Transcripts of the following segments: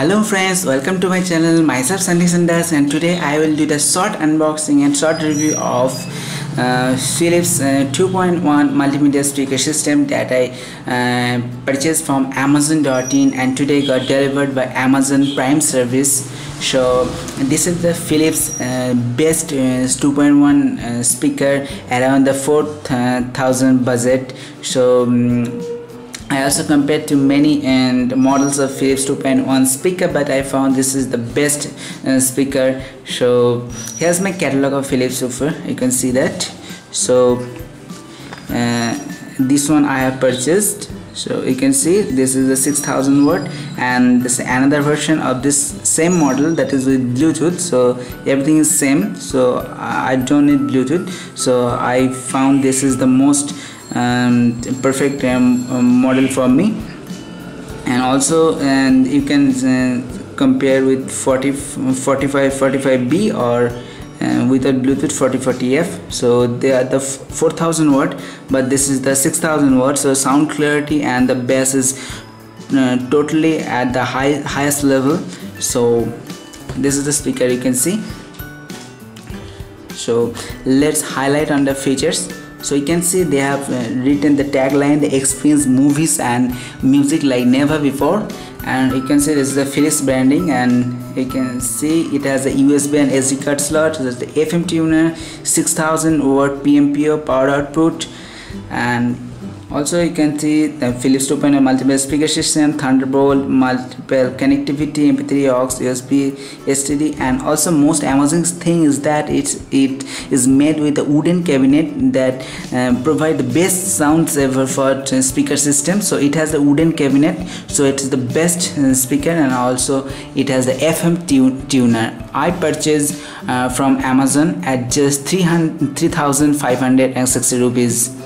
Hello friends, welcome to my channel myself Sandhikshan Das and today I will do the short unboxing and short review of uh, Philips uh, 2.1 multimedia speaker system that I uh, purchased from Amazon.in and today got delivered by Amazon Prime service. So this is the Philips uh, best uh, 2.1 uh, speaker around the 4000 budget. So um, I also compared to many and models of Philips 2.1 speaker but I found this is the best uh, speaker. So here's my catalog of Philips Super. You can see that. So uh, this one I have purchased. So you can see this is the 6000 watt and this another version of this same model that is with Bluetooth. So everything is same. So I don't need Bluetooth. So I found this is the most um, perfect um, um, model for me. And also and you can uh, compare with 40 45 45b or uh, without bluetooth 4040f so they are the 4000 watt but this is the 6000 watt. So sound clarity and the bass is uh, totally at the high highest level. So this is the speaker you can see. So let's highlight on the features so you can see they have uh, written the tagline the experience movies and music like never before. And you can see this is the Philips branding and you can see it has a USB and SD card slot. So there's the FM tuner 6000 watt PMPO power output and also you can see the Philips 2.0 multiple speaker system, Thunderbolt, multiple connectivity, MP3 aux, USB, STD and also most amazing thing is that it's it is made with a wooden cabinet that uh, provide the best sounds ever for speaker system. So it has a wooden cabinet so it is the best uh, speaker and also it has the FM tune tuner. I purchased uh, from Amazon at just 300 3560 rupees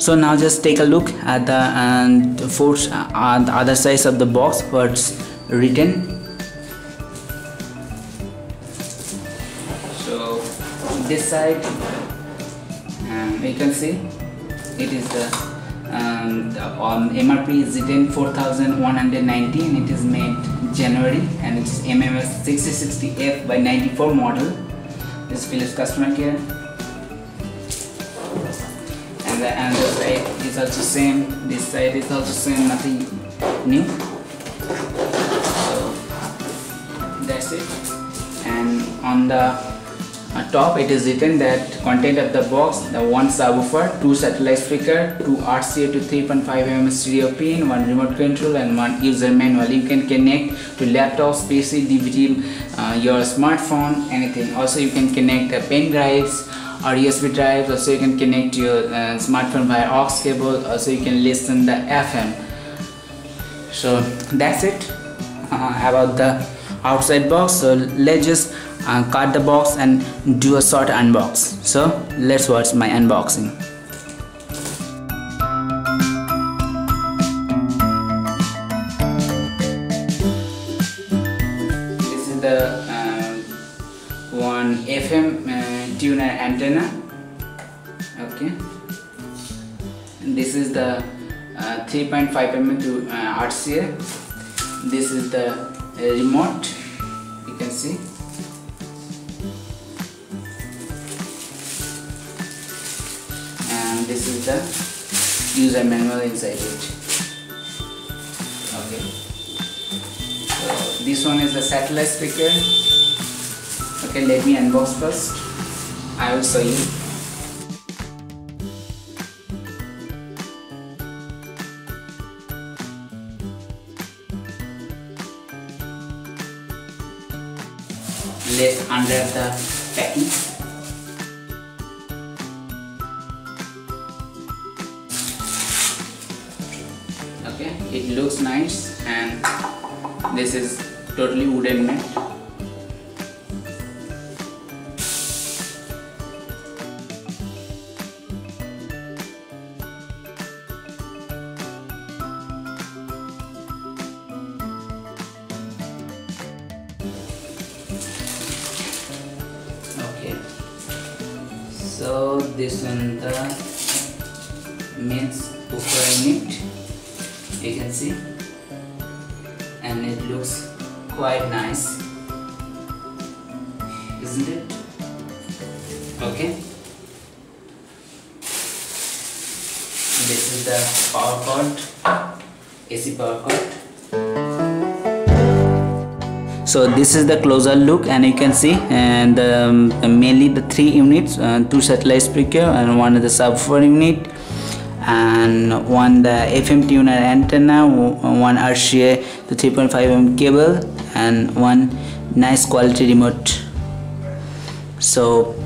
so now just take a look at the and force on the other side of the box what's written. So this side um, you can see it is the, um, the on MRP is written 4190 and it is made January and it's MMS 6060F by 94 model. This Philips customer care and the other side is also same. This side is also same. Nothing new. So that's it. And on the uh, top it is written that content of the box the one subwoofer two satellite speaker two RCA to 3.5 mm stereo pin one remote control and one user manual. You can connect to laptops PC DVD uh, your smartphone anything. Also you can connect the pen drives or USB drive also you can connect your uh, smartphone via aux cable also you can listen the FM so that's it. Uh, about the outside box? So let's just uh, cut the box and do a short unbox. So let's watch my unboxing antenna. Okay. And this is the uh, 3.5 mm to uh, RCA this is the uh, remote. You can see. And this is the user manual inside it. Okay. So this one is the satellite speaker. Okay let me unbox first I will show you. Let's unwrap the packing okay it looks nice and this is totally wooden made so this one the means unit you can see. And it looks quite nice isn't it? Okay. This is the power cord AC power cord so this is the closer look and you can see and um, mainly the three units uh, two satellite speaker and one the subwoofer unit and one the FM tuner antenna one RCA the 3.5 mm cable and one nice quality remote. So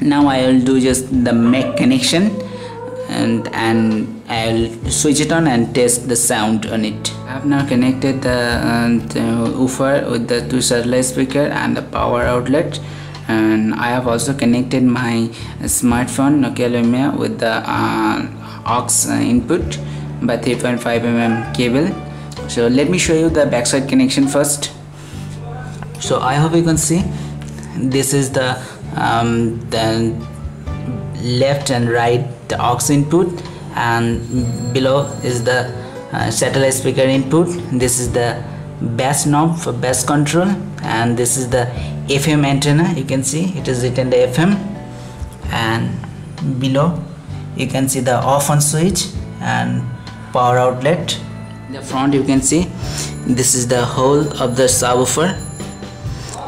now I will do just the Mac connection and and I'll switch it on and test the sound on it I have now connected the, uh, woofer with the two satellite speaker and the power outlet. And I have also connected my smartphone Nokia Lumia with the uh, aux input by 3.5 mm cable. So let me show you the backside connection first. So I hope you can see. This is the um, the left and right the aux input. And below is the uh, satellite speaker input. This is the bass knob for bass control and this is the FM antenna. You can see it is written the FM and below you can see the off on switch and power outlet. In the front you can see this is the whole of the subwoofer.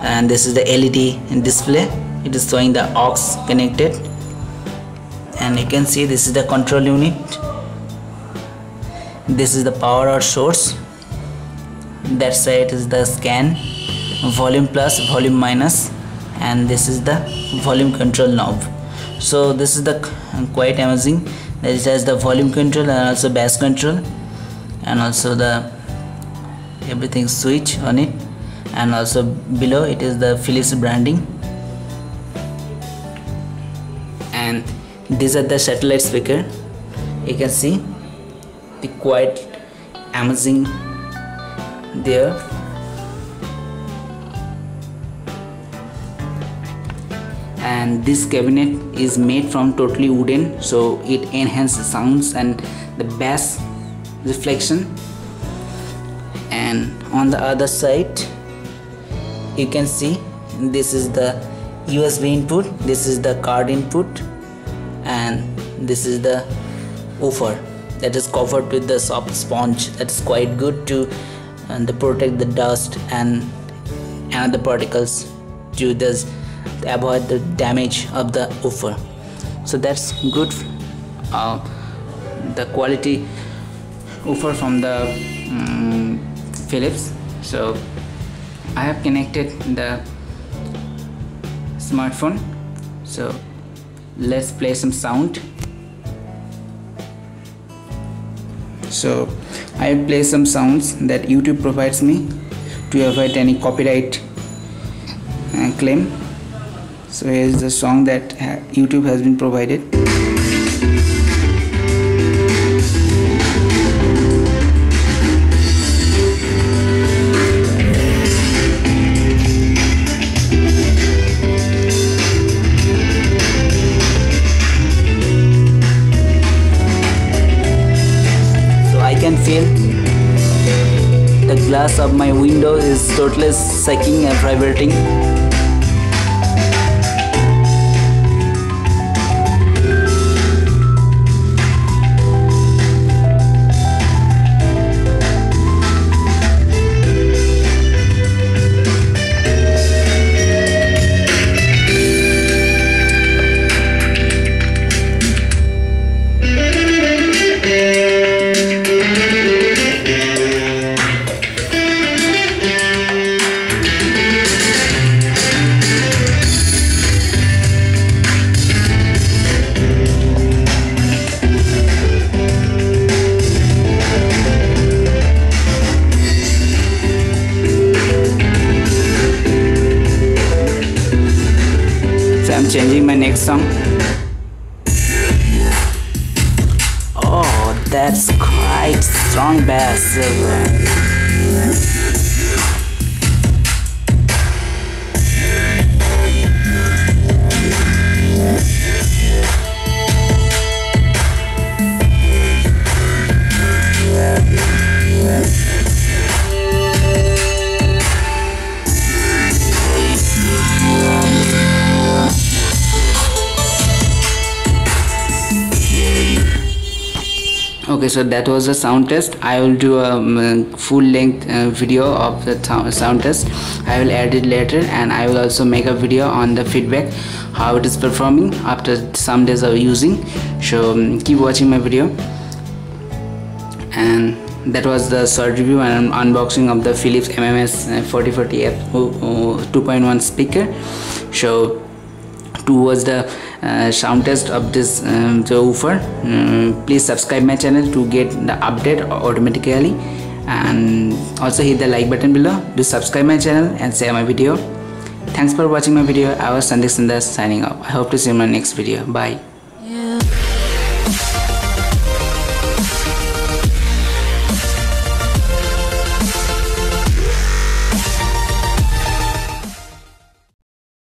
And this is the LED display. It is showing the aux connected. And you can see this is the control unit this is the power or source. That side is the scan. Volume plus volume minus. And this is the volume control knob. So this is the quite amazing. That it has the volume control and also bass control. And also the everything switch on it. And also below it is the Philips branding. And these are the satellite speaker. You can see the quite amazing there. And this cabinet is made from totally wooden so it enhances sounds and the bass reflection. And on the other side you can see this is the USB input this is the card input and this is the woofer that is covered with the soft sponge. That is quite good to uh, protect the dust and other particles to this to avoid the damage of the woofer so that's good uh, the quality woofer from the um, Philips. So I have connected the smartphone. So let's play some sound so i will play some sounds that YouTube provides me to avoid any copyright uh, claim. So here's the song that YouTube has been provided of my window is totally sucking and vibrating changing my next song. Oh that's quite strong bass so that was the sound test. I will do a um, full length uh, video of the sound test. I will add it later and i will also make a video on the feedback how it is performing after some days of using. So um, keep watching my video. And that was the short review and unboxing of the Philips MMS 4040F uh, 2.1 speaker. So towards the uh, sound test of this woofer um, please subscribe my channel to get the update automatically. And also hit the like button below do subscribe my channel and share my video. Thanks for watching my video. I was sandeep sundar signing off. I hope to see you in my next video. Bye